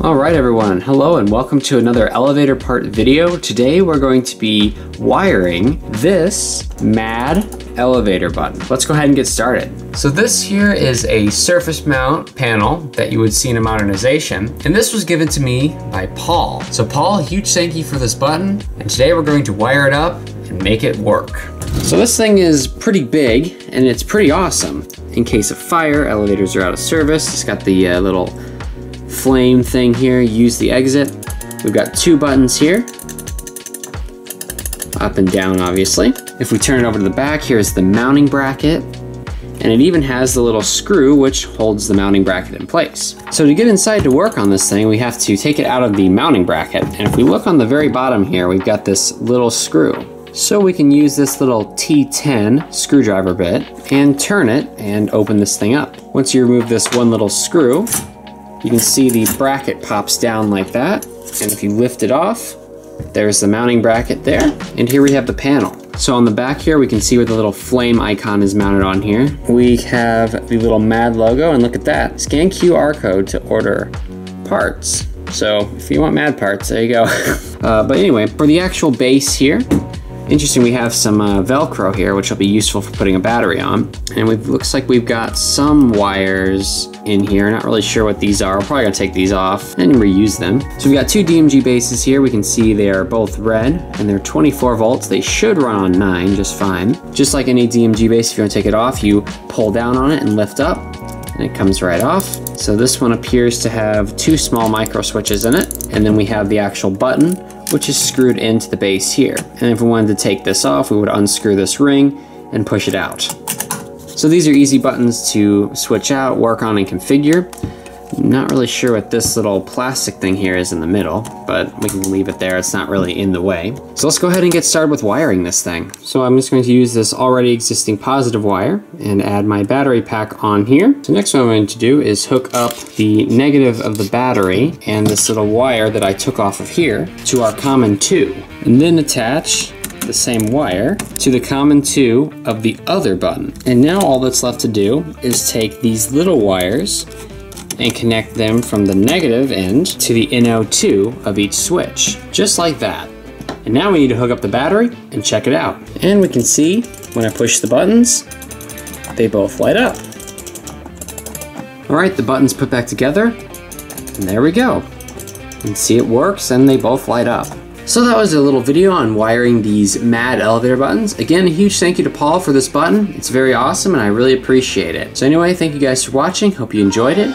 All right, everyone. Hello and welcome to another elevator part video. Today we're going to be wiring this MAD elevator button. Let's go ahead and get started. So this here is a surface mount panel that you would see in a modernization. And this was given to me by Paul. So Paul, huge thank you for this button. And today we're going to wire it up and make it work. So this thing is pretty big and it's pretty awesome. In case of fire, elevators are out of service. It's got the uh, little flame thing here, use the exit. We've got two buttons here, up and down obviously. If we turn it over to the back, here's the mounting bracket, and it even has the little screw which holds the mounting bracket in place. So to get inside to work on this thing, we have to take it out of the mounting bracket. And if we look on the very bottom here, we've got this little screw. So we can use this little T10 screwdriver bit and turn it and open this thing up. Once you remove this one little screw, you can see the bracket pops down like that. And if you lift it off, there's the mounting bracket there. And here we have the panel. So on the back here, we can see where the little flame icon is mounted on here. We have the little MAD logo, and look at that. Scan QR code to order parts. So if you want MAD parts, there you go. uh, but anyway, for the actual base here, Interesting, we have some uh, Velcro here, which will be useful for putting a battery on. And it looks like we've got some wires in here. Not really sure what these are. We're probably gonna take these off and reuse them. So we've got two DMG bases here. We can see they are both red and they're 24 volts. They should run on nine just fine. Just like any DMG base, if you wanna take it off, you pull down on it and lift up and it comes right off. So this one appears to have two small micro switches in it. And then we have the actual button which is screwed into the base here. And if we wanted to take this off, we would unscrew this ring and push it out. So these are easy buttons to switch out, work on, and configure. Not really sure what this little plastic thing here is in the middle, but we can leave it there. It's not really in the way. So let's go ahead and get started with wiring this thing. So I'm just going to use this already existing positive wire and add my battery pack on here. So next what I'm going to do is hook up the negative of the battery and this little wire that I took off of here to our common 2. And then attach the same wire to the common 2 of the other button. And now all that's left to do is take these little wires and connect them from the negative end to the NO2 of each switch, just like that. And now we need to hook up the battery and check it out. And we can see when I push the buttons, they both light up. All right, the buttons put back together, and there we go. And see it works and they both light up. So that was a little video on wiring these MAD elevator buttons. Again, a huge thank you to Paul for this button. It's very awesome and I really appreciate it. So anyway, thank you guys for watching. Hope you enjoyed it